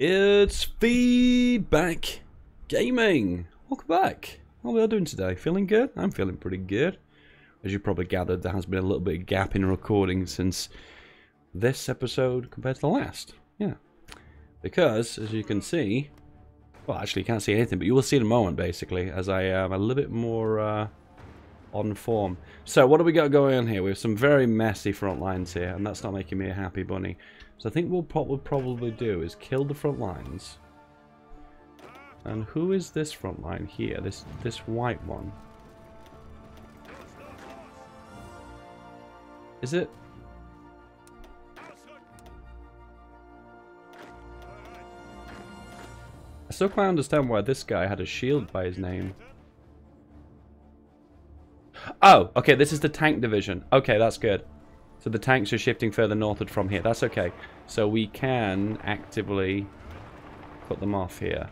It's Feedback Gaming. Welcome back. How are doing today? Feeling good? I'm feeling pretty good. As you probably gathered, there has been a little bit of gap in recording since this episode compared to the last. Yeah. Because, as you can see, well, actually, you can't see anything, but you will see in a moment, basically, as I am a little bit more uh, on form. So, what do we got going on here? We have some very messy front lines here, and that's not making me a happy bunny. So I think what we'll probably do is kill the front lines. And who is this front line here? This this white one. Is it? I still can't understand why this guy had a shield by his name. Oh, okay, this is the tank division. Okay, that's good. So the tanks are shifting further northward from here. That's okay. So we can actively put them off here.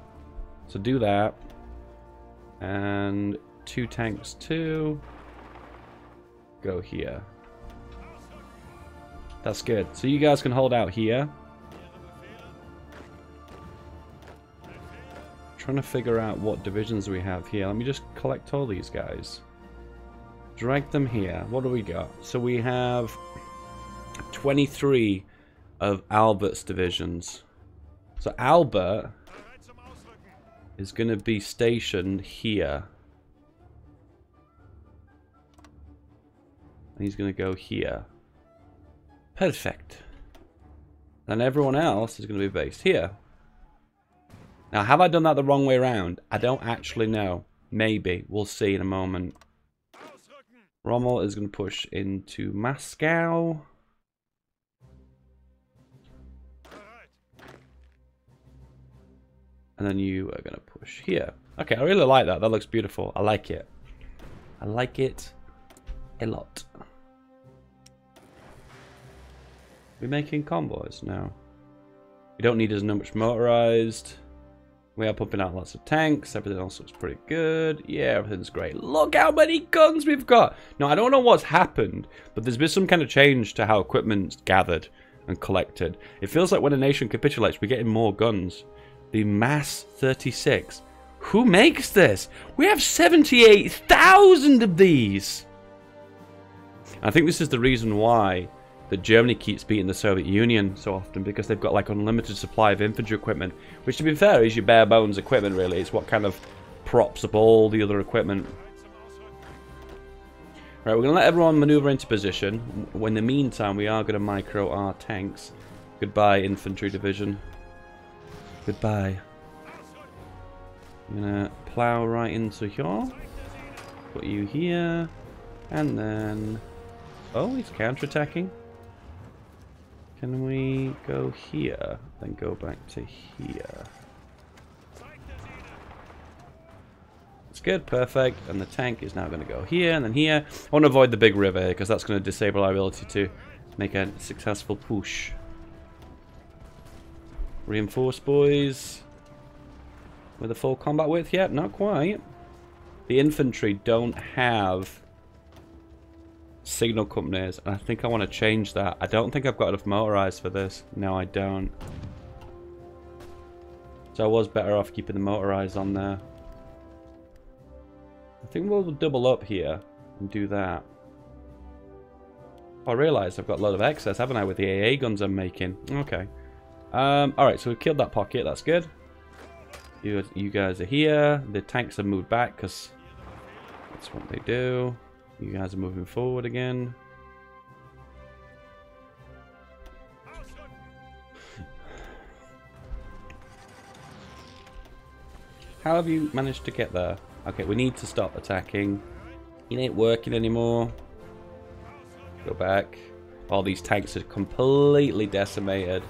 So do that. And two tanks too. Go here. That's good. So you guys can hold out here. Trying to figure out what divisions we have here. Let me just collect all these guys. Drag them here. What do we got? So we have 23 of Albert's divisions. So Albert is going to be stationed here. And he's going to go here. Perfect. And everyone else is going to be based here. Now, have I done that the wrong way around? I don't actually know. Maybe. We'll see in a moment. Rommel is going to push into Moscow. And then you are going to push here. Okay, I really like that. That looks beautiful. I like it. I like it a lot. We're making convoys now. We don't need as much motorized. We are pumping out lots of tanks. Everything else looks pretty good. Yeah, everything's great. Look how many guns we've got. Now, I don't know what's happened, but there's been some kind of change to how equipment's gathered and collected. It feels like when a nation capitulates, we're getting more guns. The MAS 36. Who makes this? We have 78,000 of these. I think this is the reason why that Germany keeps beating the Soviet Union so often because they've got like unlimited supply of infantry equipment, which to be fair is your bare bones equipment really. It's what kind of props up all the other equipment. Right, we're going to let everyone maneuver into position. In the meantime, we are going to micro our tanks. Goodbye, infantry division. Goodbye. I'm to plow right into here. Put you here. And then... Oh, he's counter-attacking. Can we go here, then go back to here? It's good, perfect. And the tank is now going to go here and then here. I want to avoid the big river because that's going to disable our ability to make a successful push. Reinforce, boys. With a full combat width yet? Not quite. The infantry don't have signal companies, and I think I want to change that. I don't think I've got enough motorized for this. No, I don't. So I was better off keeping the motorized on there. I think we'll double up here and do that. Oh, I realise I've got a lot of excess, haven't I, with the AA guns I'm making. Okay. Um, Alright, so we've killed that pocket. That's good. You, you guys are here. The tanks have moved back because that's what they do. You guys are moving forward again. How have you managed to get there? Okay, we need to stop attacking. It ain't working anymore. Go back. All these tanks are completely decimated.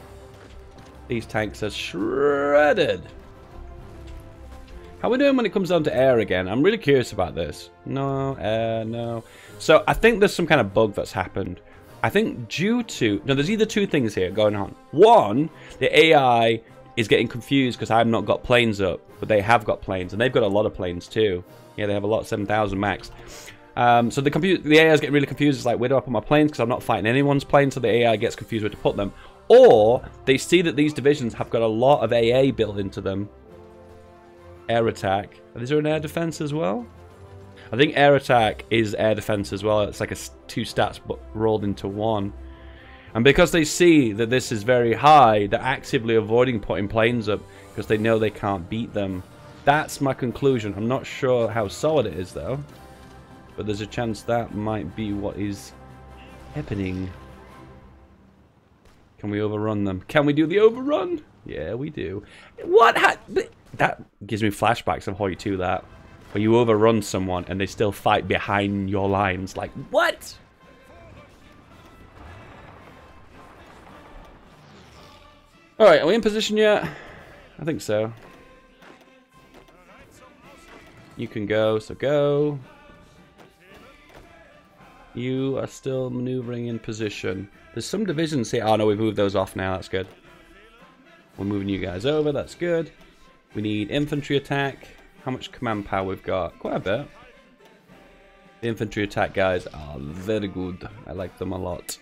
These tanks are shredded. How are we doing when it comes down to air again? I'm really curious about this. No, air, no. So I think there's some kind of bug that's happened. I think due to... No, there's either two things here going on. One, the AI is getting confused because I've not got planes up, but they have got planes, and they've got a lot of planes too. Yeah, they have a lot, 7,000 max. Um, so the the AI is getting really confused. It's like, where do I put my planes? Because I'm not fighting anyone's planes, so the AI gets confused where to put them. Or they see that these divisions have got a lot of AA built into them. Air attack. Is there an air defense as well? I think air attack is air defense as well. It's like a two stats but rolled into one. And because they see that this is very high, they're actively avoiding putting planes up because they know they can't beat them. That's my conclusion. I'm not sure how solid it is though. But there's a chance that might be what is happening. Can we overrun them? Can we do the overrun? Yeah, we do. What? that gives me flashbacks of Hoi 2, that. Where you overrun someone and they still fight behind your lines. Like, what? Alright, are we in position yet? I think so. You can go, so go. You are still maneuvering in position. There's some divisions here. Oh no, we've moved those off now. That's good. We're moving you guys over. That's good. We need infantry attack. How much command power we've got? Quite a bit. The infantry attack guys are very good. I like them a lot.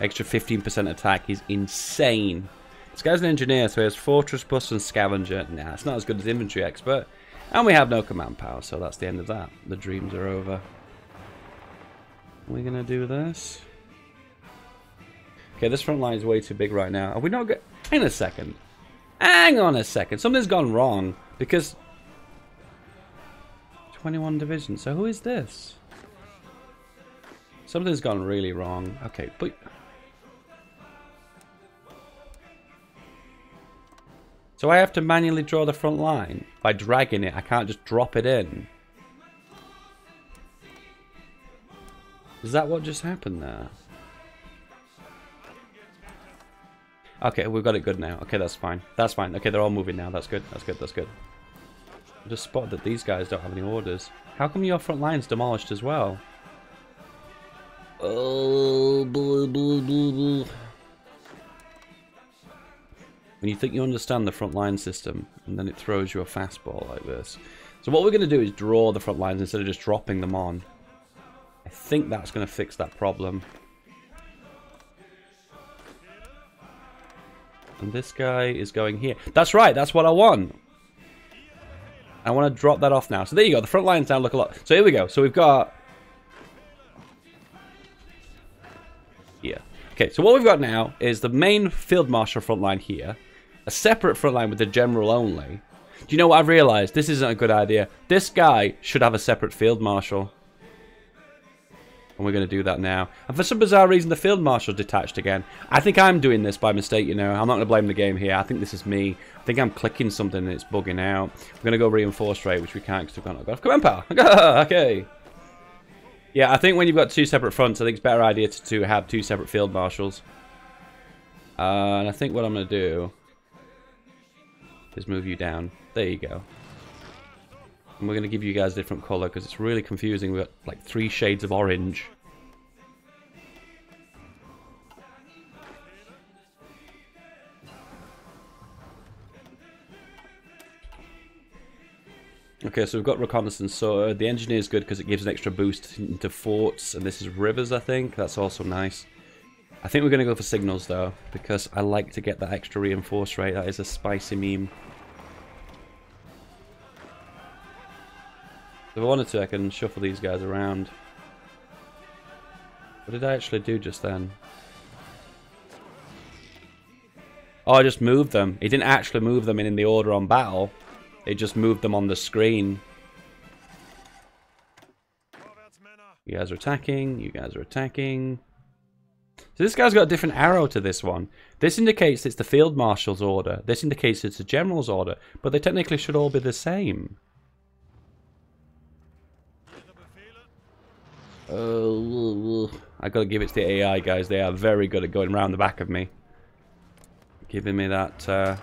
Extra 15% attack is insane. This guy's an engineer, so he has Fortress Buster, and Scavenger. Nah, it's not as good as Infantry Expert. And we have no command power, so that's the end of that. The dreams are over. We're gonna do this. Okay, this front line is way too big right now. Are we not? Hang on a second. Hang on a second. Something's gone wrong. Because... 21 division. So who is this? Something's gone really wrong. Okay, but... So I have to manually draw the front line by dragging it. I can't just drop it in. Is that what just happened there? Okay, we've got it good now. Okay, that's fine. That's fine. Okay, they're all moving now. That's good. That's good. That's good. I just spotted that these guys don't have any orders. How come your front line's demolished as well? Oh, blah, blah, blah, When you think you understand the front line system, and then it throws you a fastball like this. So what we're going to do is draw the front lines instead of just dropping them on. I think that's going to fix that problem. And this guy is going here. That's right, that's what I want. I want to drop that off now. So there you go, the front lines now look a lot. So here we go. So we've got... Here. Okay, so what we've got now is the main field marshal front line here. A separate front line with the general only. Do you know what I've realised? This isn't a good idea. This guy should have a separate field marshal. And we're going to do that now. And for some bizarre reason, the Field Marshal detached again. I think I'm doing this by mistake, you know. I'm not going to blame the game here. I think this is me. I think I'm clicking something and it's bugging out. We're going to go reinforce rate, which we can't because we've got Come on, pal. okay. Yeah, I think when you've got two separate fronts, I think it's a better idea to, to have two separate Field Marshals. Uh, and I think what I'm going to do is move you down. There you go. And we're going to give you guys a different colour because it's really confusing. We've got like three shades of orange. Okay, so we've got reconnaissance. So uh, the engineer is good because it gives an extra boost into forts, and this is rivers, I think. That's also nice. I think we're going to go for signals, though, because I like to get that extra reinforce rate. That is a spicy meme. If I wanted to, I can shuffle these guys around. What did I actually do just then? Oh, I just moved them. He didn't actually move them in, in the order on battle. It just moved them on the screen. You guys are attacking. You guys are attacking. So this guy's got a different arrow to this one. This indicates it's the field marshal's order. This indicates it's the general's order. But they technically should all be the same. Uh, I gotta give it to the AI guys. They are very good at going around the back of me. Giving me that uh,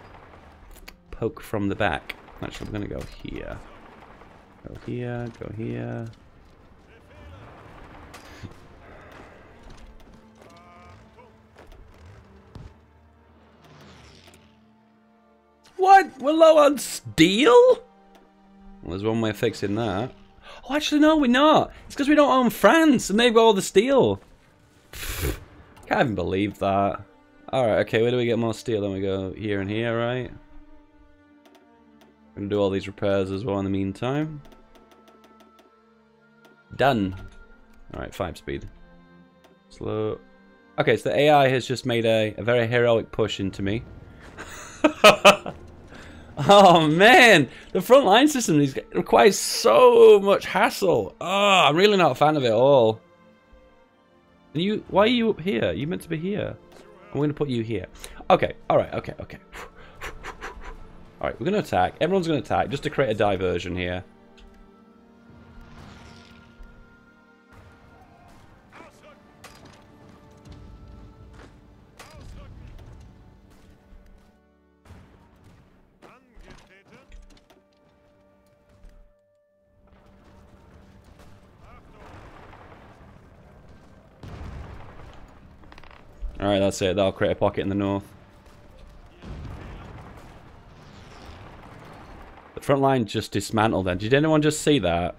poke from the back. Actually, I'm gonna go here. Go here, go here. What? We're low on steel? Well, there's one way of fixing that. Oh, actually, no, we're not. It's because we don't own France, and they've got all the steel. Can't even believe that. Alright, okay, where do we get more steel? Then we go here and here, right? We're Gonna do all these repairs as well in the meantime. Done. Alright, 5 speed. Slow. Okay, so the AI has just made a, a very heroic push into me. oh man, the front line system requires so much hassle. Oh, I'm really not a fan of it all. And you, why are you up here? You meant to be here. I'm going to put you here. Okay, alright, okay, okay. Alright, we're going to attack. Everyone's going to attack just to create a diversion here. Alright, that's it. That'll create a pocket in the north. The front line just dismantled then. Did anyone just see that?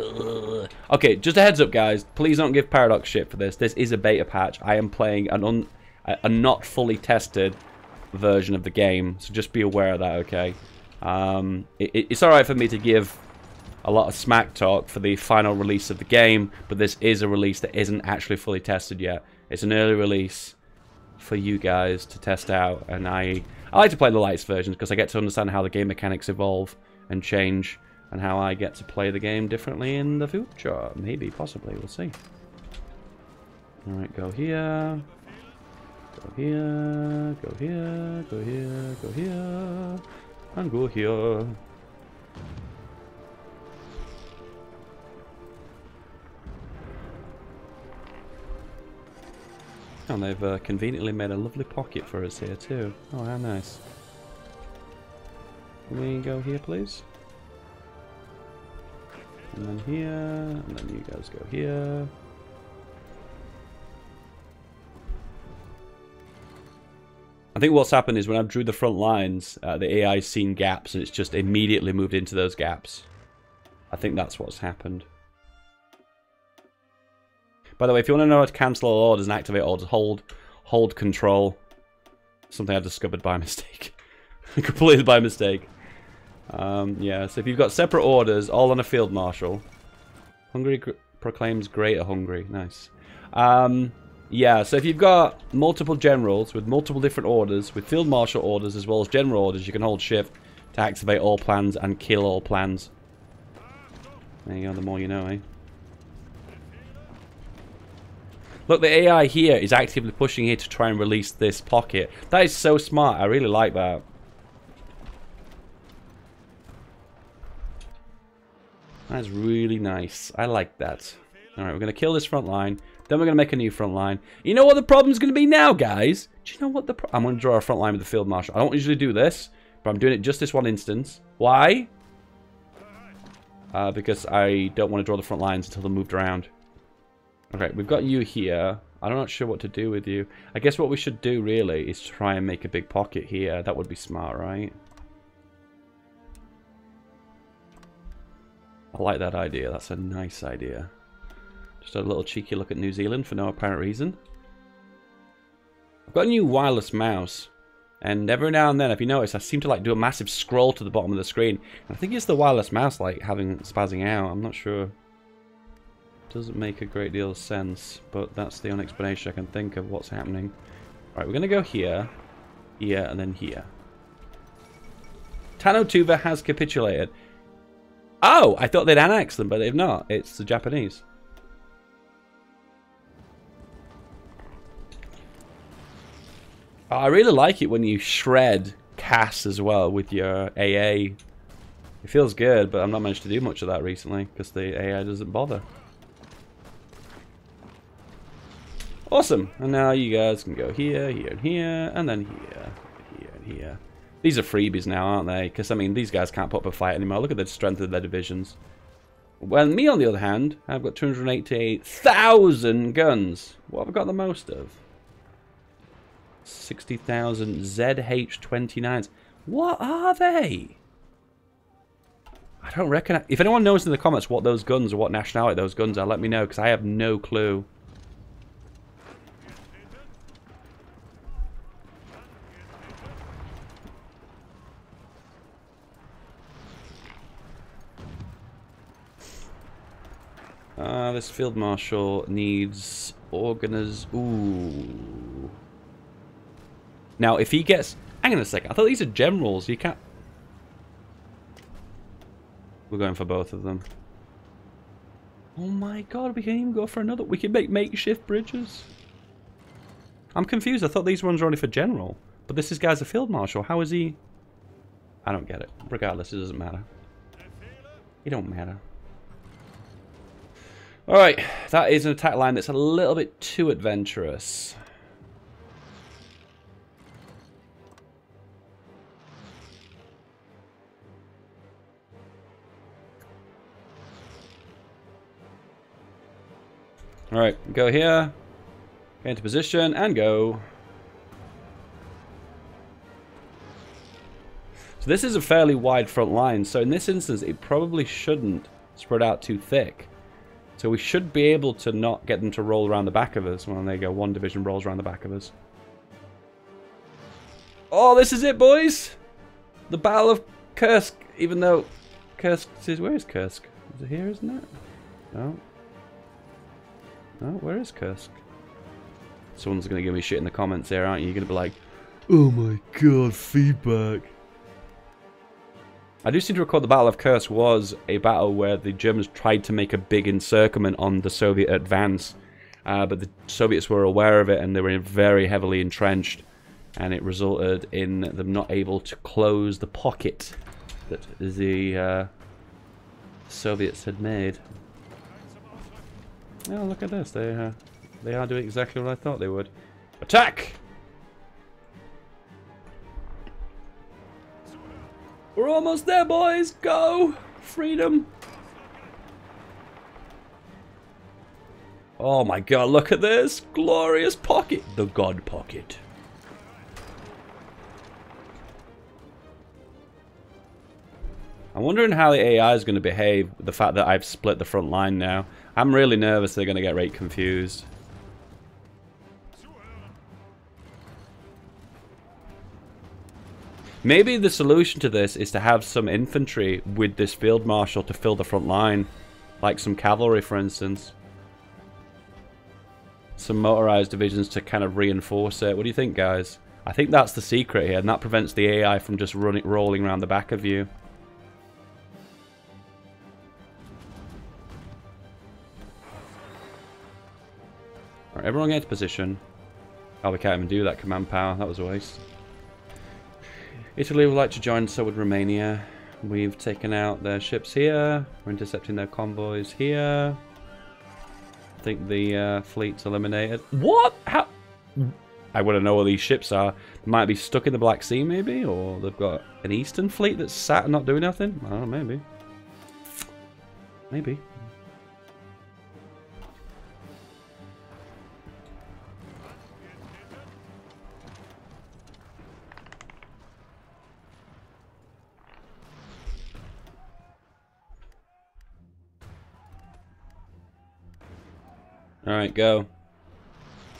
Ugh. Okay, just a heads up, guys. Please don't give Paradox shit for this. This is a beta patch. I am playing an un a not fully tested version of the game, so just be aware of that, okay? Um, it, it's alright for me to give a lot of smack talk for the final release of the game, but this is a release that isn't actually fully tested yet. It's an early release for you guys to test out, and I I like to play the lights versions because I get to understand how the game mechanics evolve and change, and how I get to play the game differently in the future. Maybe, possibly, we'll see. Alright, go here. Go here, go here, go here, go here, and go here. And they've uh, conveniently made a lovely pocket for us here too. Oh, how nice. Can we go here, please? And then here, and then you guys go here. I think what's happened is when I've drew the front lines, uh, the AI's seen gaps and it's just immediately moved into those gaps. I think that's what's happened. By the way, if you want to know how to cancel all orders and activate orders, hold hold control. Something I discovered by mistake. Completely by mistake. Um, yeah, so if you've got separate orders, all on a field marshal. Hungary gr proclaims greater Hungary. Nice. Um, yeah, so if you've got multiple generals with multiple different orders, with field marshal orders as well as general orders, you can hold shift to activate all plans and kill all plans. There you go, the more you know, eh? Look, the AI here is actively pushing here to try and release this pocket. That is so smart. I really like that. That's really nice. I like that. Alright, we're going to kill this front line. Then we're going to make a new front line. You know what the problem's going to be now, guys? Do you know what the I'm going to draw a front line with the field marshal. I don't usually do this, but I'm doing it just this one instance. Why? Uh, because I don't want to draw the front lines until they're moved around. Okay, we've got you here. I'm not sure what to do with you. I guess what we should do, really, is try and make a big pocket here. That would be smart, right? I like that idea. That's a nice idea. Just a little cheeky look at New Zealand for no apparent reason. I've got a new wireless mouse. And every now and then, if you notice, I seem to like do a massive scroll to the bottom of the screen. And I think it's the wireless mouse like having spazzing out. I'm not sure. Doesn't make a great deal of sense, but that's the only explanation I can think of what's happening. Right, we're going to go here, here, and then here. Tannu Tuva has capitulated. Oh, I thought they'd annexed them, but they've not. It's the Japanese. I really like it when you shred CAS as well with your AA. It feels good, but I've not managed to do much of that recently because the AI doesn't bother. Awesome. And now you guys can go here, here, and here, and then here, here, and here. These are freebies now, aren't they? Because, I mean, these guys can't put up a fight anymore. Look at the strength of their divisions. Well, me, on the other hand, I've got 288,000 guns. What have I got the most of? 60,000 ZH-29s. What are they? I don't reckon... If anyone knows in the comments what those guns or what nationality those guns are, let me know, because I have no clue. Uh, this field marshal needs organiz... Ooh. Now, if he gets... Hang on a second. I thought these are generals. You can't... We're going for both of them. Oh my god, we can even go for another. We can make makeshift bridges. I'm confused. I thought these ones were only for general. But this is guy's a field marshal. How is he... I don't get it. Regardless, it doesn't matter. It don't matter. Alright, that is an attack line that's a little bit too adventurous. Alright, go here, get into position, and go. So this is a fairly wide front line, so in this instance it probably shouldn't spread out too thick. So we should be able to not get them to roll around the back of us. Well, there you go, one division rolls around the back of us. Oh, this is it, boys! The Battle of Kursk, even though Kursk is... Where is Kursk? Is it here, isn't it? No. Oh, where is Kursk? Someone's going to give me shit in the comments there, aren't you? You're going to be like, Oh my god, feedback. I do seem to recall the Battle of Kursk was a battle where the Germans tried to make a big encirclement on the Soviet advance, uh, but the Soviets were aware of it and they were very heavily entrenched, and it resulted in them not able to close the pocket that the uh, Soviets had made. Oh, look at this. They, uh, they are doing exactly what I thought they would. Attack! We're almost there, boys! Go! Freedom! Oh my god, look at this! Glorious pocket! The God Pocket. I'm wondering how the AI is going to behave with the fact that I've split the front line now. I'm really nervous they're going to get rate confused. Maybe the solution to this is to have some infantry with this field marshal to fill the front line. Like some cavalry, for instance. Some motorized divisions to kind of reinforce it. What do you think, guys? I think that's the secret here, and that prevents the AI from just running, rolling around the back of you. Alright, everyone get into position. Oh, we can't even do that command power. That was a waste. Italy would like to join, so would Romania. We've taken out their ships here. We're intercepting their convoys here. I think the uh, fleet's eliminated. What? How? I want to know where these ships are. They might be stuck in the Black Sea, maybe? Or they've got an eastern fleet that's sat and not doing nothing? I don't know, maybe. Maybe. Alright, go.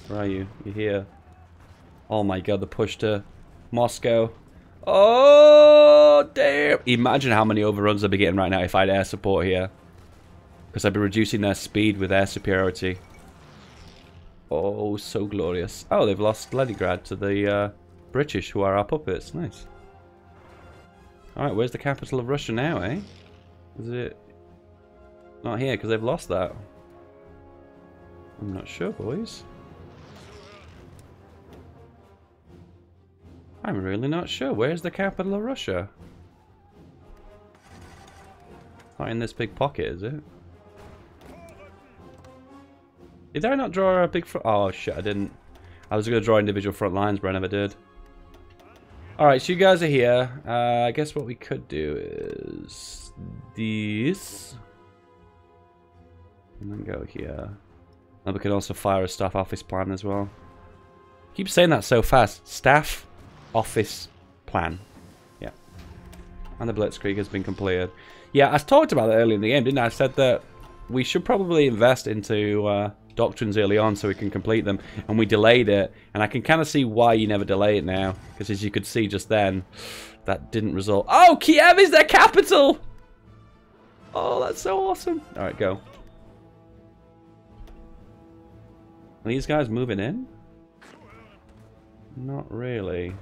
Where are you? You're here. Oh my god, the push to Moscow. Oh, damn. Imagine how many overruns I'd be getting right now if I had air support here. Because I'd be reducing their speed with air superiority. Oh, so glorious. Oh, they've lost Leningrad to the uh, British, who are our puppets. Nice. Alright, where's the capital of Russia now, eh? Is it... Not here, because they've lost that. I'm not sure, boys. I'm really not sure. Where's the capital of Russia? Not in this big pocket, is it? Did I not draw a big front? Oh, shit, I didn't. I was going to draw individual front lines, but I never did. Alright, so you guys are here. Uh, I guess what we could do is... This. And then go here. And we can also fire a staff office plan as well. Keep saying that so fast. Staff office plan. Yeah. And the Blitzkrieg has been completed. Yeah, I talked about it earlier in the game, didn't I? I said that we should probably invest into uh, doctrines early on so we can complete them. And we delayed it. And I can kind of see why you never delay it now. Because as you could see just then, that didn't result. Oh, Kiev is their capital! Oh, that's so awesome. Alright, go. Are these guys moving in? Not really.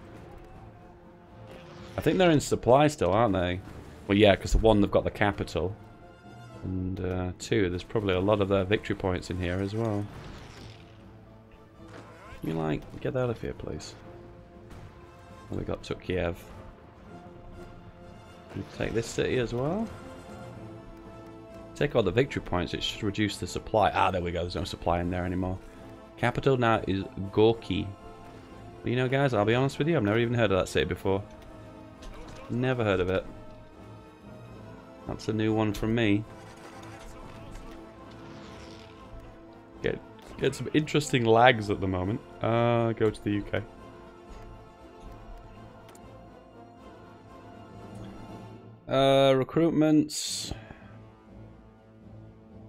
I think they're in supply still, aren't they? Well, yeah, because the one, they've got the capital. And uh, two, there's probably a lot of their victory points in here as well. You like, get out of here, please. we got to Kiev. take this city as well. Take all the victory points, it should reduce the supply. Ah, there we go, there's no supply in there anymore. Capital now is Gorky. But you know, guys, I'll be honest with you, I've never even heard of that city before. Never heard of it. That's a new one from me. Get get some interesting lags at the moment. Uh, go to the UK. Uh, recruitments.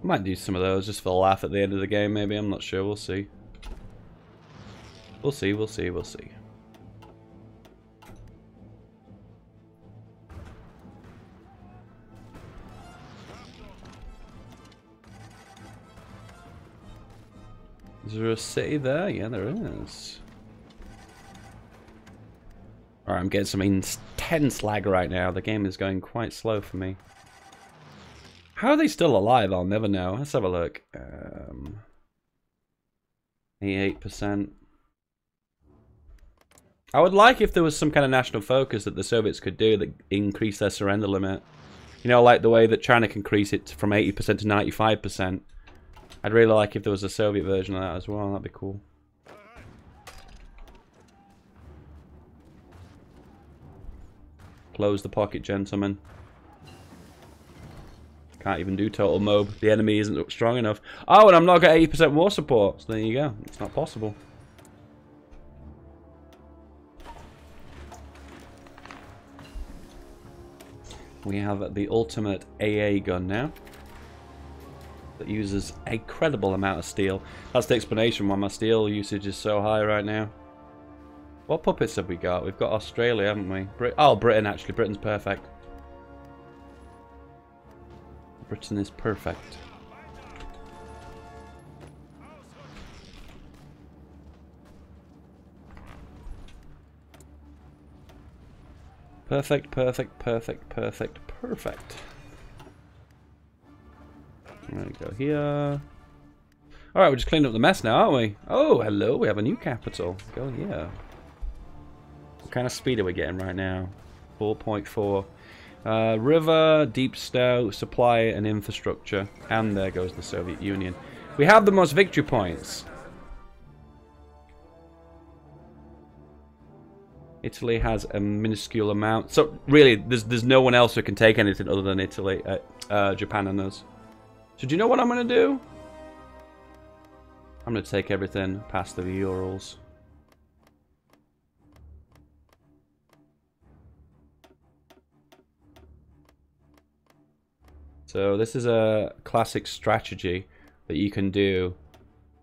Might do some of those just for a laugh at the end of the game, maybe. I'm not sure. We'll see. We'll see, we'll see, we'll see. Is there a city there? Yeah, there is. Alright, I'm getting some intense lag right now. The game is going quite slow for me. How are they still alive? I'll never know. Let's have a look. Um, 88%. I would like if there was some kind of national focus that the Soviets could do that increase their surrender limit. You know, like the way that China can increase it from 80% to 95%. I'd really like if there was a Soviet version of that as well. That'd be cool. Close the pocket, gentlemen. Can't even do total mob. The enemy isn't strong enough. Oh, and I'm not getting 80% war support. So there you go. It's not possible. We have the ultimate AA gun now that uses a credible amount of steel. That's the explanation why my steel usage is so high right now. What puppets have we got? We've got Australia, haven't we? Brit oh, Britain, actually. Britain's perfect. Britain is perfect. Perfect, perfect, perfect, perfect, perfect. There we go here. Alright, we're just cleaning up the mess now, aren't we? Oh, hello, we have a new capital. Go here. What kind of speed are we getting right now? 4.4. Uh, river, deep snow, supply and infrastructure. And there goes the Soviet Union. We have the most victory points. Italy has a minuscule amount. So really, there's there's no one else who can take anything other than Italy, uh, uh, Japan and us. So do you know what I'm going to do? I'm going to take everything past the Urals. So this is a classic strategy that you can do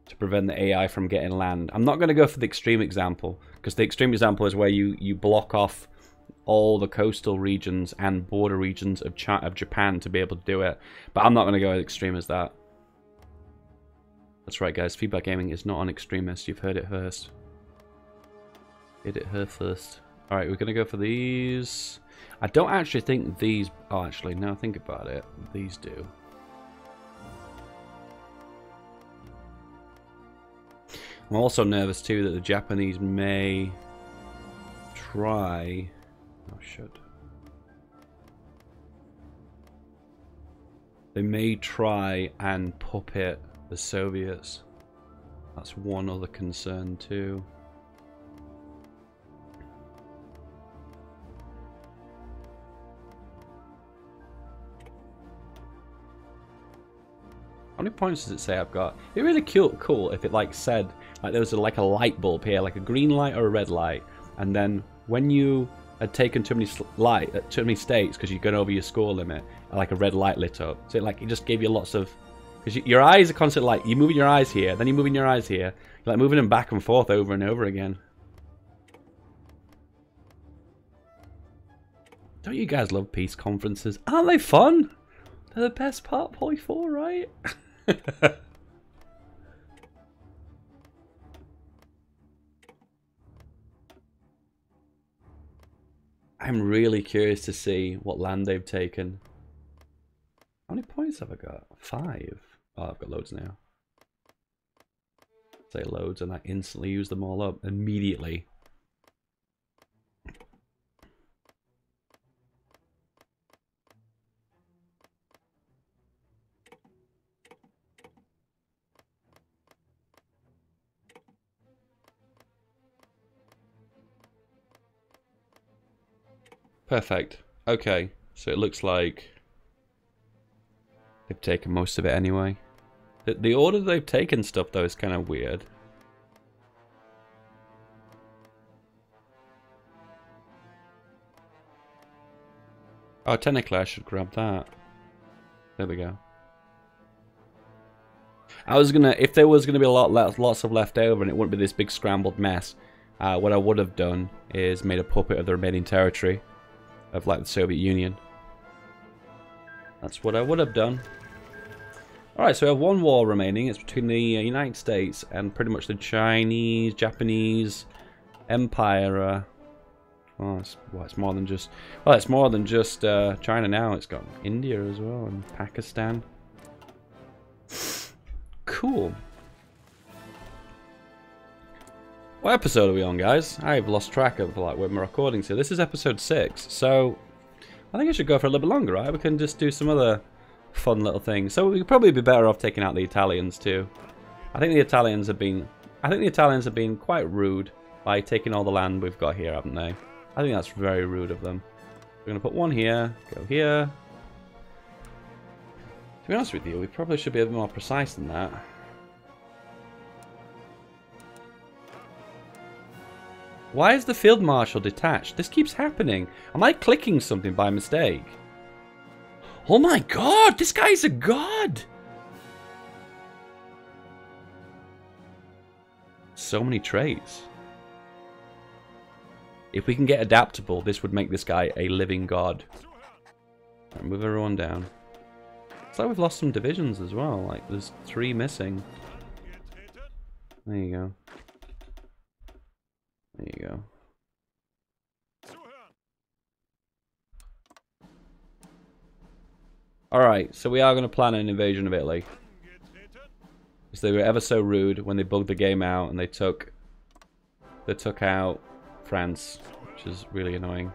to prevent the AI from getting land. I'm not going to go for the extreme example because the extreme example is where you, you block off all the coastal regions and border regions of, Ch of Japan to be able to do it. But I'm not going to go as extreme as that. That's right, guys. Feedback Gaming is not an extremist. You've heard it first. Hit it here first. Alright, we're going to go for these. I don't actually think these... Oh, actually, now think about it. These do. I'm also nervous, too, that the Japanese may try Oh, shit. They may try and puppet the Soviets. That's one other concern too. How many points does it say I've got? It'd be really cool, cool if it like said like there was a, like a light bulb here, like a green light or a red light, and then when you had taken too many light, uh, too many states because you've gone over your score limit, like a red light lit up. So it, like it just gave you lots of because you, your eyes are constantly like you're moving your eyes here, then you're moving your eyes here, you're like moving them back and forth over and over again. Don't you guys love peace conferences? Aren't they fun? They're the best part, Poly 4, right? I'm really curious to see what land they've taken. How many points have I got? Five. Oh, I've got loads now. Say loads, and I instantly use them all up immediately. Perfect. Okay, so it looks like they've taken most of it anyway. The, the order they've taken stuff, though, is kind of weird. Oh, technically I should grab that. There we go. I was gonna, if there was gonna be a lot, lots of left over and it wouldn't be this big scrambled mess, uh, what I would have done is made a puppet of the remaining territory of like the Soviet Union. That's what I would have done. Alright, so we have one war remaining. It's between the uh, United States and pretty much the Chinese, Japanese Empire. Uh, oh, it's, well, it's more than just... Well, it's more than just uh, China now. It's got India as well and Pakistan. Cool. What episode are we on, guys? I've lost track of like when we're recording to. This is episode six, so I think I should go for a little bit longer, right? We can just do some other fun little things. So we probably be better off taking out the Italians too. I think the Italians have been, I think the Italians have been quite rude by taking all the land we've got here, haven't they? I think that's very rude of them. We're gonna put one here, go here. To be honest with you, we probably should be a bit more precise than that. Why is the field marshal detached? This keeps happening. Am I clicking something by mistake? Oh my god, this guy's a god! So many traits. If we can get adaptable, this would make this guy a living god. Right, move everyone down. It's like we've lost some divisions as well. Like, there's three missing. There you go. There you go. Alright, so we are going to plan an invasion of Italy. Because they were ever so rude when they bugged the game out and they took they took out France, which is really annoying.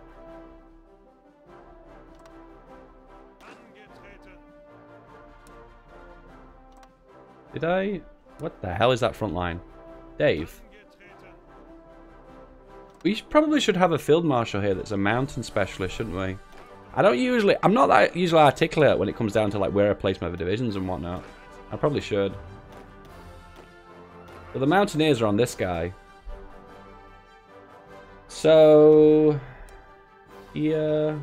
Did I? What the hell is that front line? Dave? We probably should have a field marshal here that's a mountain specialist, shouldn't we? I don't usually... I'm not that usually articulate when it comes down to like where I place my divisions and whatnot. I probably should. But the mountaineers are on this guy. So... Yeah...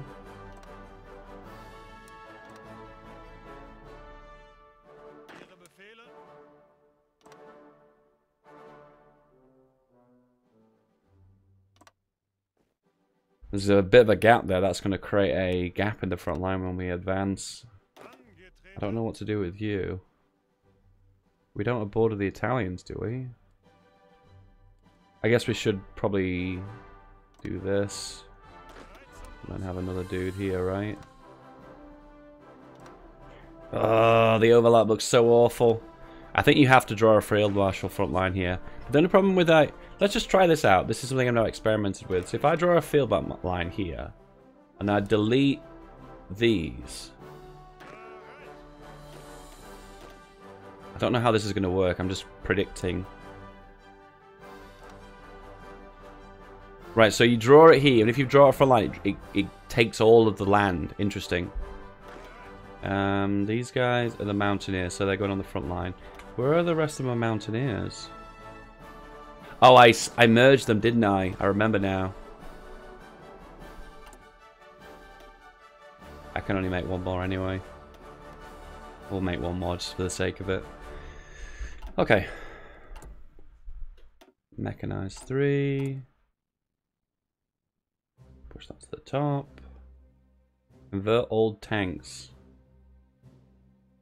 There's a bit of a gap there. That's going to create a gap in the front line when we advance. I don't know what to do with you. We don't border the Italians, do we? I guess we should probably do this. And then have another dude here, right? Oh, the overlap looks so awful. I think you have to draw a field marshal front line here. But the only problem with that Let's just try this out. This is something I've not experimented with. So if I draw a field line here, and I delete these. I don't know how this is going to work. I'm just predicting. Right, so you draw it here, and if you draw it for a line, it, it, it takes all of the land. Interesting. Um, these guys are the mountaineers, so they're going on the front line. Where are the rest of my mountaineers? Oh, I, I merged them, didn't I? I remember now. I can only make one more anyway. We'll make one more just for the sake of it. Okay. Mechanized 3. Push that to the top. Convert old tanks.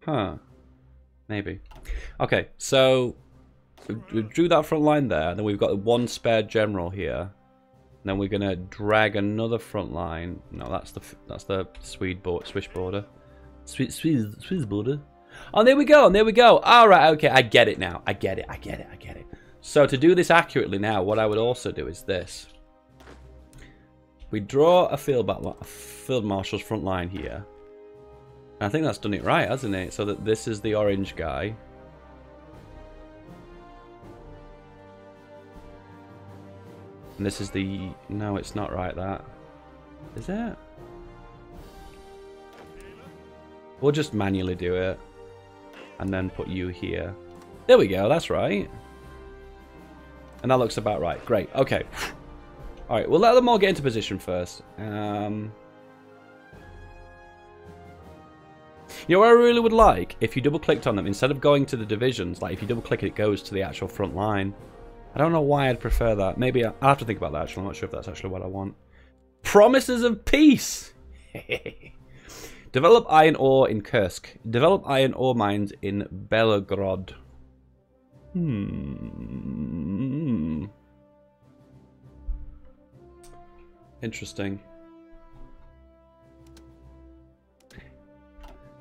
Huh. Maybe. Okay, so we drew that front line there, and then we've got one spare general here. then we're gonna drag another front line. No, that's the that's the Swede board, Swiss border. Swiss, Swiss, border. Oh, there we go, and there we go. All right, okay, I get it now. I get it, I get it, I get it. So to do this accurately now, what I would also do is this. We draw a field, a field marshal's front line here. And I think that's done it right, hasn't it? So that this is the orange guy. And this is the... No, it's not right, that. Is it? We'll just manually do it. And then put you here. There we go, that's right. And that looks about right. Great, okay. Alright, we'll let them all get into position first. Um... You know what I really would like? If you double clicked on them, instead of going to the divisions, like if you double click it, it goes to the actual front line. I don't know why I'd prefer that. Maybe I'll have to think about that actually. I'm not sure if that's actually what I want. Promises of peace! Develop iron ore in Kursk. Develop iron ore mines in Belgorod. Hmm. Interesting.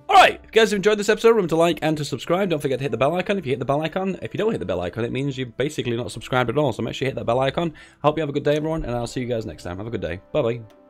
Alright, if you guys have enjoyed this episode, remember to like and to subscribe. Don't forget to hit the bell icon. If you hit the bell icon, if you don't hit the bell icon, it means you're basically not subscribed at all. So make sure you hit that bell icon. I hope you have a good day, everyone, and I'll see you guys next time. Have a good day. Bye-bye.